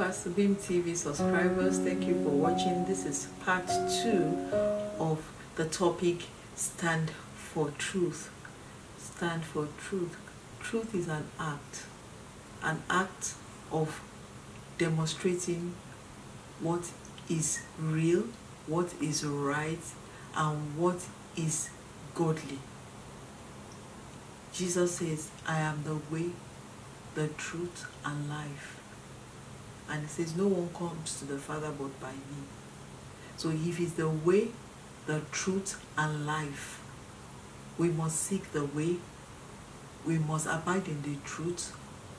Pastor Bim TV subscribers. Thank you for watching. This is part two of the topic Stand for Truth. Stand for Truth. Truth is an act, an act of demonstrating what is real, what is right, and what is godly. Jesus says, I am the way, the truth, and life. And he says, No one comes to the Father but by me. So if it's the way, the truth, and life, we must seek the way, we must abide in the truth,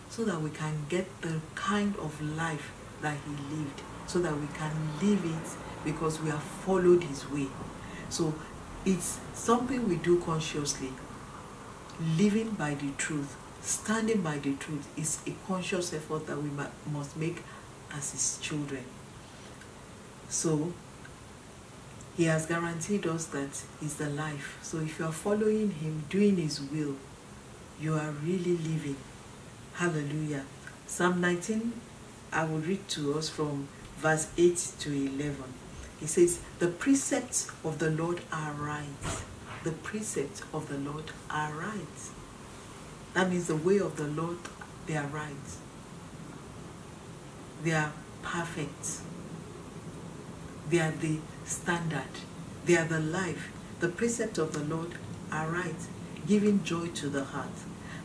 so that we can get the kind of life that he lived, so that we can live it because we have followed his way. So it's something we do consciously. Living by the truth, standing by the truth is a conscious effort that we must make as his children. So he has guaranteed us that he's the life. So if you are following him, doing his will, you are really living. Hallelujah. Psalm 19, I will read to us from verse 8 to 11. He says, The precepts of the Lord are right. The precepts of the Lord are right. That means the way of the Lord, they are right. They are perfect. They are the standard. They are the life. The precepts of the Lord are right, giving joy to the heart.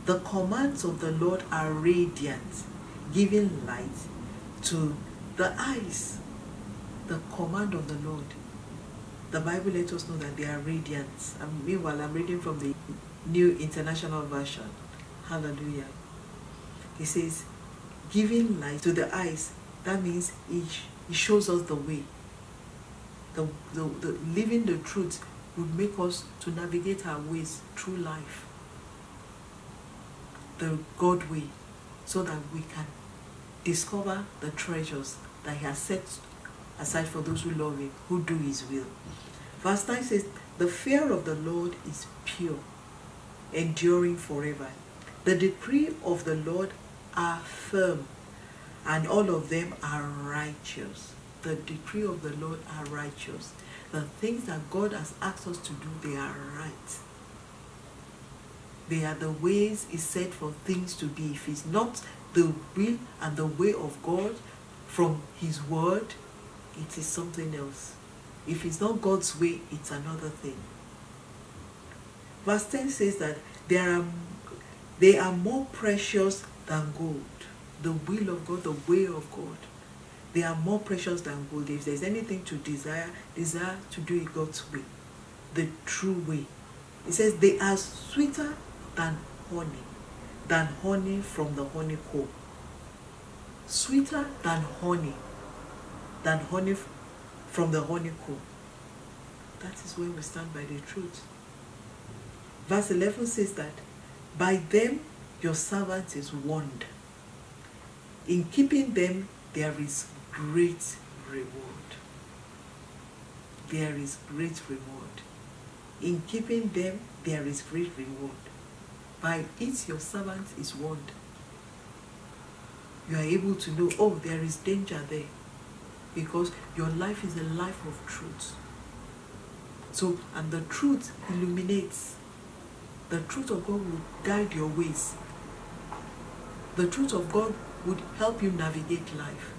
The commands of the Lord are radiant, giving light to the eyes. The command of the Lord. The Bible lets us know that they are radiant. And meanwhile, I'm reading from the New International Version. Hallelujah. He says, giving light to the eyes. That means he, he shows us the way. The, the, the living the truth would make us to navigate our ways through life. The God way, so that we can discover the treasures that he has set aside for those who love him, who do his will. Verse 9 says, The fear of the Lord is pure, enduring forever. The decree of the Lord are firm, and all of them are righteous. The decree of the Lord are righteous. The things that God has asked us to do, they are right. They are the ways He said for things to be. If it's not the will and the way of God from His word, it is something else. If it's not God's way, it's another thing. Verse 10 says that there are, they are more precious than gold. The will of God, the way of God. They are more precious than gold. If there's anything to desire, desire to do it God's way. The true way. It says they are sweeter than honey, than honey from the honeycomb. Sweeter than honey, than honey from the honeycomb. That is where we stand by the truth. Verse 11 says that, By them your servant is warned. In keeping them, there is great reward. There is great reward. In keeping them, there is great reward. By it, your servant is warned. You are able to know, oh, there is danger there. Because your life is a life of truth. So, and the truth illuminates. The truth of God will guide your ways. The truth of God would help you navigate life.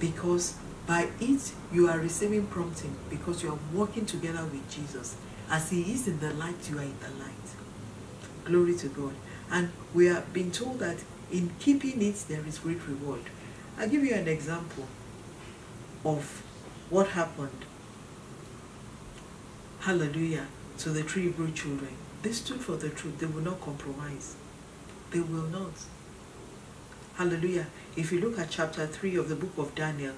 Because by it, you are receiving prompting because you are walking together with Jesus. As He is in the light, you are in the light. Glory to God. And we are being told that in keeping it, there is great reward. I'll give you an example of what happened. Hallelujah to the three Hebrew children. They stood for the truth. They will not compromise. They will not. Hallelujah. If you look at chapter 3 of the book of Daniel,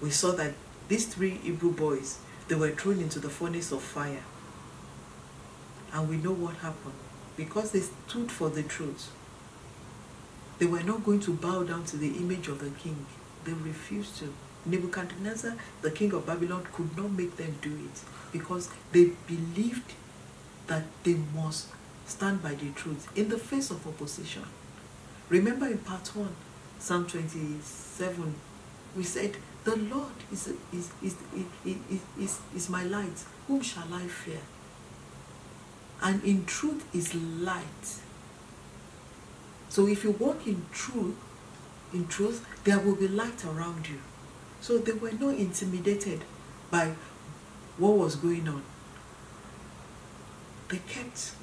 we saw that these three Hebrew boys, they were thrown into the furnace of fire. And we know what happened. Because they stood for the truth. They were not going to bow down to the image of the king. They refused to. Nebuchadnezzar, the king of Babylon, could not make them do it because they believed that they must stand by the truth in the face of opposition. Remember in part one, Psalm 27, we said, The Lord is, is, is, is, is, is, my light. Whom shall I fear? And in truth is light. So if you walk in truth, in truth, there will be light around you. So they were not intimidated by what was going on. They kept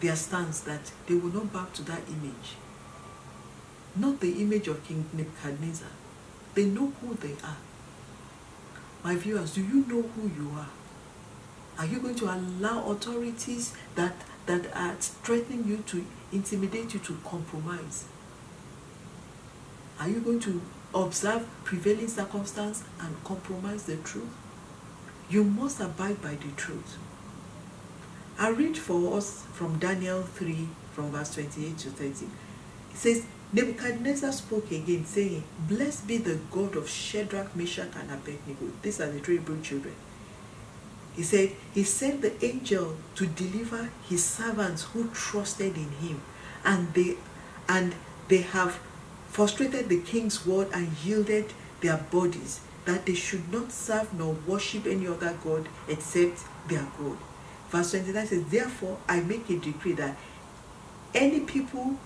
their stance that they will not bow to that image. Not the image of King Nebuchadnezzar. They know who they are. My viewers, do you know who you are? Are you going to allow authorities that, that are threatening you to intimidate you to compromise? Are you going to observe prevailing circumstance and compromise the truth? You must abide by the truth. I read for us from Daniel 3, from verse 28 to 30. It says, Nebuchadnezzar spoke again, saying, Blessed be the God of Shadrach, Meshach, and Abednego. These are the three Hebrew children. He said, He sent the angel to deliver his servants who trusted in him, and they and they have frustrated the king's word and yielded their bodies, that they should not serve nor worship any other God except their God. Verse 29 says, Therefore I make a decree that any people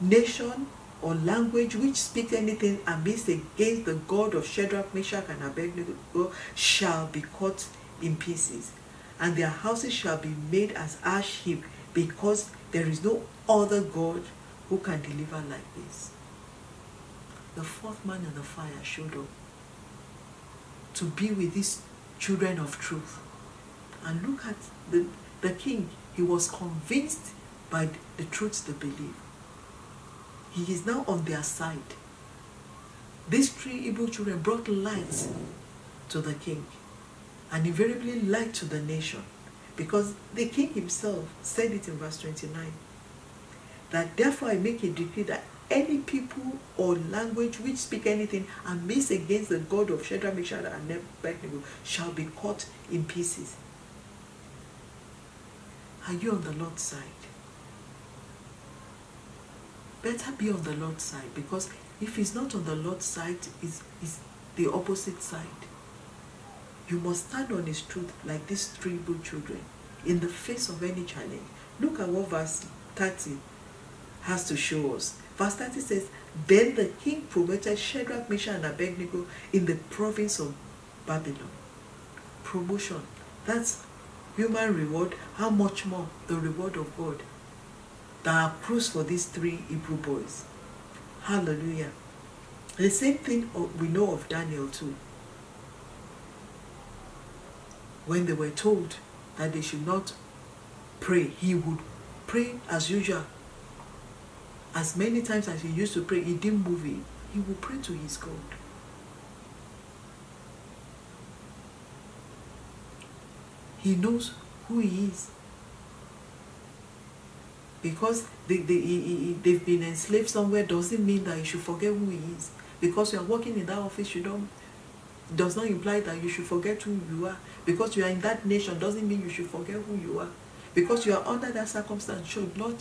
nation or language which speaks anything amiss against the God of Shadrach, Meshach, and Abednego shall be cut in pieces, and their houses shall be made as ash heap, because there is no other God who can deliver like this. The fourth man in the fire showed up to be with these children of truth. And look at the, the king. He was convinced by the truth they believe. He is now on their side. These three Hebrew children brought light to the king and invariably light to the nation because the king himself said it in verse 29 that therefore I make a decree that any people or language which speak anything amiss against the God of Shadrach, Meshach, and Abednego shall be cut in pieces. Are you on the Lord's side? better be on the Lord's side because if he's not on the Lord's side, it's, it's the opposite side. You must stand on his truth like these three good children in the face of any challenge. Look at what verse 30 has to show us. Verse 30 says, Then the king promoted Shadrach, Meshach, and Abednego in the province of Babylon. Promotion. That's human reward. How much more the reward of God that approves for these three Hebrew boys. Hallelujah. The same thing we know of Daniel too. When they were told that they should not pray, he would pray as usual. As many times as he used to pray, he didn't move it. He would pray to his God. He knows who he is because they, they, he, they've been enslaved somewhere doesn't mean that you should forget who he is. Because you are working in that office, you don't does not imply that you should forget who you are. Because you are in that nation doesn't mean you should forget who you are. Because you are under that circumstance should not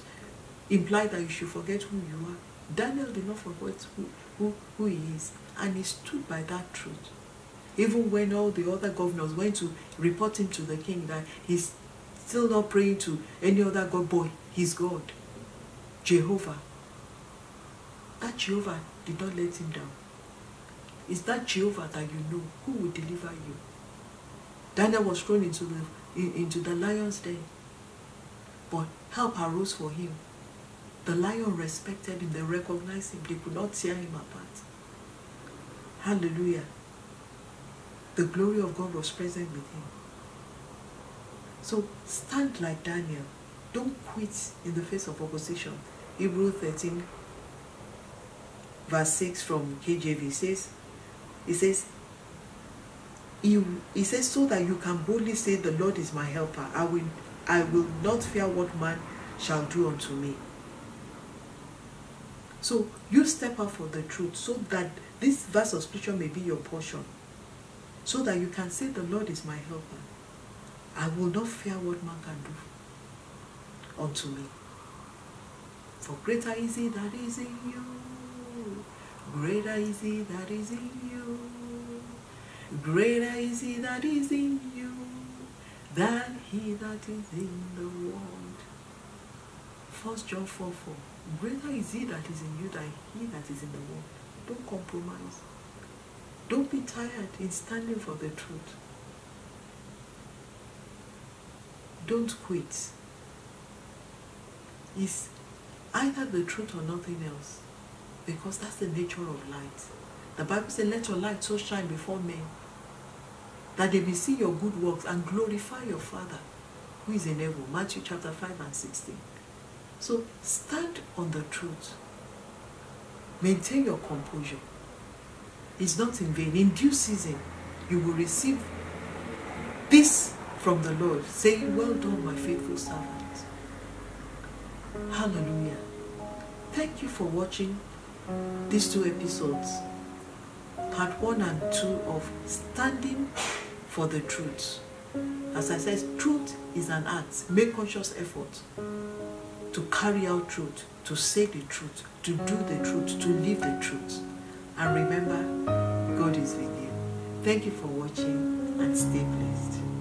imply that you should forget who you are. Daniel did not forget who, who, who he is. And he stood by that truth. Even when all the other governors went to report him to the king that he's still not praying to any other God boy. He's God. Jehovah. That Jehovah did not let him down. It's that Jehovah that you know who will deliver you. Daniel was thrown into the in, into the lion's den. But help arose for him. The lion respected him, they recognized him, they could not tear him apart. Hallelujah. The glory of God was present with him. So stand like Daniel. Don't quit in the face of opposition. Hebrew 13, verse 6 from KJV says, it says, he, he says, so that you can boldly say, the Lord is my helper. I will, I will not fear what man shall do unto me. So you step up for the truth so that this verse of scripture may be your portion. So that you can say, the Lord is my helper. I will not fear what man can do unto me. For greater is he that is in you Greater is he that is in you. Greater is he that is in you than he that is in the world. First John 4 4. Greater is he that is in you than he that is in the world. Don't compromise. Don't be tired in standing for the truth. Don't quit. It's either the truth or nothing else. Because that's the nature of light. The Bible says, Let your light so shine before men that they may see your good works and glorify your Father who is in heaven. Matthew chapter 5 and 16. So stand on the truth. Maintain your composure. It's not in vain. In due season, you will receive this from the Lord, saying, Well done, my faithful servant. Hallelujah. Thank you for watching these two episodes, part one and two of Standing for the Truth. As I said, truth is an act. Make conscious effort to carry out truth, to say the truth, to do the truth, to live the truth. And remember, God is with you. Thank you for watching and stay blessed.